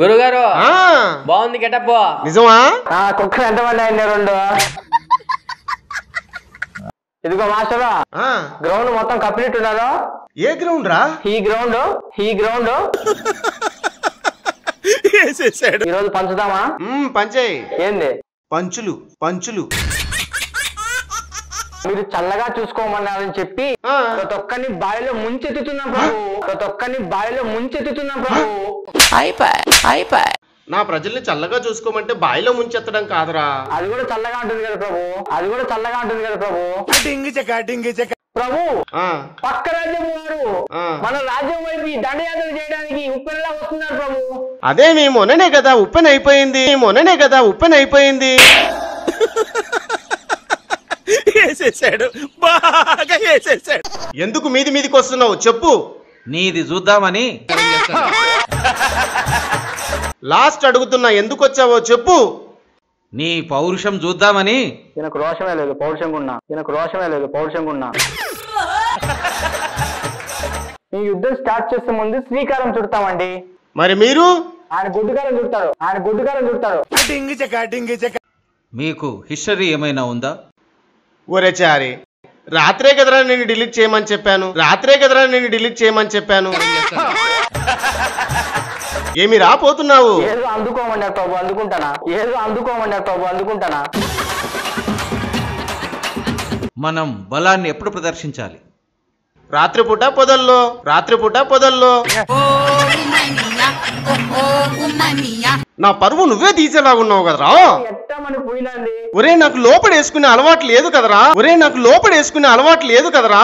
గురుగారు ఆ, బాగుంది గెటప్. నిజమా? ఆ కుక్కలు ఎంత పడ్డాయండి రెండు? ఇదిగో మాస్టరా. ఆ, గ్రౌండ్ మొత్తం కంప్లీట్ ఉన్నదో? ఏ గ్రౌండ్ రా? ఈ గ్రౌండ్ ఈ గ్రౌండ్. ఈ రోజు పంచుదామా? పంచేయ్. ఏంది? పంచులు పంచులు. మీరు చల్లగా చూసుకోమన్నారని చెప్పి ఆ. ప్రతి ఒక్కరిని బావిలో ముంచెత్తుతున్నాం ప్రభు. ప్రతి ఒక్కరిని బావిలో ముంచెత్తుతున్నాం ప్రభు. నా ప్రజల్ని చల్లగా చూసుకోమంటే బాయిలో ముంచెత్తడం కాదురా. అది కూడా చల్లగా ఉంటుంది కదా ప్రభు. అది కూడా చల్లగా ఉంటుంది కదా ప్రభు. ప్రభు ఆ, పక్క రాజ్యం వారు. ఆ. మన రాజ్యం వైపు ఈ దండయాత్ర చేయడానికి ఉప్పెనలా వస్తున్నారు ప్రభు. అదే మీ మొన్ననే కదా ఉప్పెన అయిపోయింది మీ మొన్ననే కదా ఉప్పెన అయిపోయింది వేసేసాడు బాగా వేసేసాడు ఎందుకు మీది మీదికి వస్తున్నావు? చెప్పు. నీది చూద్దామని లాస్ట్ అడుగుతున్నా ఎందుకు వచ్చావో చెప్పు. నీ పౌరుషం చూద్దామని ఈయనకు రోషమే లేదు పౌరుషంగా ఉన్నా. ఈయనకు రోషమే లేదు పౌరుషంగా ఉన్నా. ఈ యుద్ధం స్టార్ట్ చేసే ముందు శ్రీకారం చుడతామండి. మరి మీరు? ఆయన గుడ్డుకారం చుడతాడు ఆయన గుడ్డుకారం చుడతాడు మీకు హిస్టరీ ఏమైనా ఉందా? ఒరే చారి రాత్రే కదరా నేను డిలీట్ చేయమని చెప్పాను? రాత్రే కదరా నేను డిలీట్ చేయమని చెప్పాను? ఏమి రాపోతున్నావు? ఏదో అందుకుంటానా? ఏదో అందుకుంటానా? మనం బలాన్ని ఎప్పుడు ప్రదర్శించాలి? రాత్రిపూట పొదల్లో రాత్రిపూట పొదల్లో. నా పరువు నువ్వే తీసేలాగున్నావు కదరా. ఎట్టమని పోయినండి ఒరే నాకు లోపడేసుకునే అలవాటు లేదు కదరా. ఒరే నాకు లోపడేసుకునే అలవాటు లేదు కదరా.